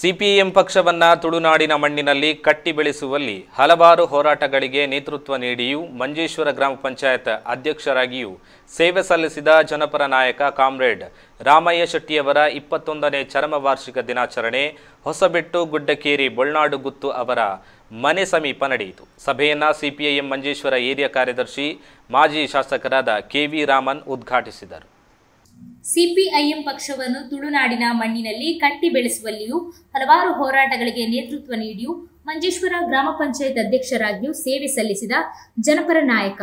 CPM ಪಕ್ಷವನ್ನ ತುಳುನಾಡಿನ ಮಣ್ಣಿನಲ್ಲಿ ಕಟ್ಟಿ ಬೆಳೆಸುವಲ್ಲಿ ಹಲವಾರು ಹೋರಾಟಗಳಿಗೆ ನೇತೃತ್ವ ನೀಡಿಯೂ ಮಂಜೇಶ್ವರ ಗ್ರಾಮ ಪಂಚಾಯತ್ ಅಧ್ಯಕ್ಷರಾಗಿಯೂ ಸೇವೆ ಸಲ್ಲಿಸಿದ ಜನಪರ ನಾಯಕ ಕಾಮ್ರೇಡ್ ರಾಮಯ್ಯ ಶೆಟ್ಟಿಯವರ ಇಪ್ಪತ್ತೊಂದನೇ ಚರಮ ವಾರ್ಷಿಕ ದಿನಾಚರಣೆ ಹೊಸಬೆಟ್ಟು ಗುಡ್ಡಕೇರಿ ಬೊಳ್ನಾಡು ಗುತ್ತು ಅವರ ಮನೆ ಸಮೀಪ ನಡೆಯಿತು. ಸಭೆಯನ್ನು ಸಿಪಿಐಎಂ ಮಂಜೇಶ್ವರ ಏರಿಯಾ ಕಾರ್ಯದರ್ಶಿ ಮಾಜಿ ಶಾಸಕರಾದ ಕೆವಿ ರಾಮನ್ ಉದ್ಘಾಟಿಸಿದರು. ಸಿಪಿಐಎಂ ಪಕ್ಷವನ್ನು ತುಳುನಾಡಿನ ಮಣ್ಣಿನಲ್ಲಿ ಕಟ್ಟಿ ಬೆಳೆಸುವಲ್ಲಿಯೂ ಹಲವಾರು ಹೋರಾಟಗಳಿಗೆ ನೇತೃತ್ವ ನೀಡಿಯೂ ಮಂಜೇಶ್ವರ ಗ್ರಾಮ ಪಂಚಾಯತ್ ಅಧ್ಯಕ್ಷರಾಗಿಯೂ ಸೇವೆ ಸಲ್ಲಿಸಿದ ಜನಪರ ನಾಯಕ.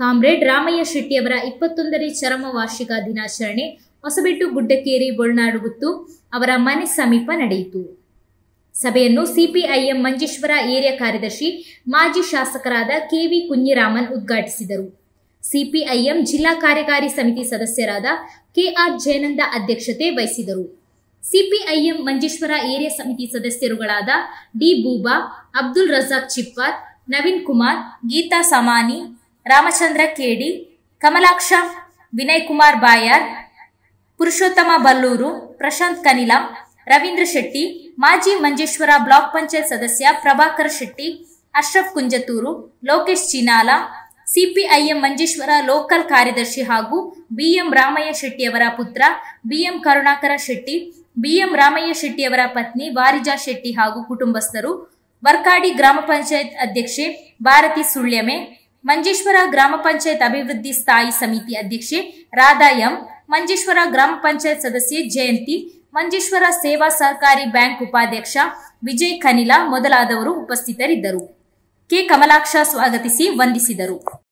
ಕಾಮ್ರೇಡ್ ರಾಮಯ್ಯ ಶೆಟ್ಟಿಯವರ ಇಪ್ಪತ್ತೊಂದನೇ ಚರಮ ವಾರ್ಷಿಕ ದಿನಾಚರಣೆ ಹೊಸಬೆಟ್ಟು ಗುಡ್ಡಕೇರಿ ಬೊಳ್ನಾಡು ಗುತ್ತು ಅವರ ಮನೆ ಸಮೀಪ ನಡೆಯಿತು. ಸಭೆಯನ್ನು ಸಿಪಿಐಎಂ ಮಂಜೇಶ್ವರ ಏರಿಯಾ ಕಾರ್ಯದರ್ಶಿ ಮಾಜಿ ಶಾಸಕರಾದ ಕೆವಿ ಕುഞ്ഞിರಾಮನ್ ಉದ್ಘಾಟಿಸಿದರು. ಸಿಪಿಐಎಂ ಜಿಲ್ಲಾ ಕಾರ್ಯಕಾರಿ ಸಮಿತಿ ಸದಸ್ಯರಾದ ಕೆಆರ್ ಜಯನಂದ ಅಧ್ಯಕ್ಷತೆ ವಹಿಸಿದರು. ಸಿಪಿಐಎಂ ಮಂಜೇಶ್ವರ ಏರಿಯಾ ಸಮಿತಿ ಸದಸ್ಯರುಗಳಾದ ಡಿ ಬೂಬಾ, ಅಬ್ದುಲ್ ರಜಾಕ್ ಚಿಪ್ಪಾರ್, ನವೀನ್ ಕುಮಾರ್, ಗೀತಾ ಸಮಾನಿ, ರಾಮಚಂದ್ರ ಕೇಡಿ, ಕಮಲಾಕ್ಷ, ವಿನಯ್ ಕುಮಾರ್ ಬಾಯಾರ್, ಪುರುಷೋತ್ತಮ ಬಲ್ಲೂರು, ಪ್ರಶಾಂತ್ ಕನಿಲ, ರವೀಂದ್ರ ಶೆಟ್ಟಿ, ಮಾಜಿ ಮಂಜೇಶ್ವರ ಬ್ಲಾಕ್ ಪಂಚಾಯತ್ ಸದಸ್ಯ ಪ್ರಭಾಕರ್ ಶೆಟ್ಟಿ, ಅಶ್ರಫ್ ಕುಂಜತೂರು ಲೋಕೇಶ್ ಚಿನಾಲ ಸಿಪಿಐಎಂ ಮಂಜೇಶ್ವರ ಲೋಕಲ್ ಕಾರ್ಯದರ್ಶಿ ಹಾಗೂ ಬಿಎಂ ರಾಮಯ್ಯ ಶೆಟ್ಟಿಯವರ ಪುತ್ರ, ಬಿಎಂ ಕರುಣಾಕರ ಶೆಟ್ಟಿ, ಬಿಎಂ ರಾಮಯ್ಯ ಶೆಟ್ಟಿಯವರ ಪತ್ನಿ ವಾರಿಜಾ ಶೆಟ್ಟಿ ಹಾಗೂ ಕುಟುಂಬಸ್ಥರು, ವರ್ಕಾಡಿ ಗ್ರಾಮ ಪಂಚಾಯತ್ ಅಧ್ಯಕ್ಷೆ ಭಾರತಿ ಸುಳ್ಯಮೆ, ಮಂಜೇಶ್ವರ ಗ್ರಾಮ ಪಂಚಾಯತ್ ಅಭಿವೃದ್ಧಿ ಸ್ಥಾಯಿ ಸಮಿತಿ ಅಧ್ಯಕ್ಷೆ ರಾಧಾ ಎಂ, ಮಂಜೇಶ್ವರ ಗ್ರಾಮ ಪಂಚಾಯತ್ ಸದಸ್ಯೆ ಜಯಂತಿ, ಮಂಜೇಶ್ವರ ಸೇವಾ ಸಹಕಾರಿ ಬ್ಯಾಂಕ್ ಉಪಾಧ್ಯಕ್ಷ ವಿಜಯ್ ಖನಿಲಾ ಮೊದಲಾದವರು ಉಪಸ್ಥಿತರಿದ್ದರು. ಕೆ. ಕಮಲಾಕ್ಷ ಸ್ವಾಗತಿಸಿ ವಂದಿಸಿದರು.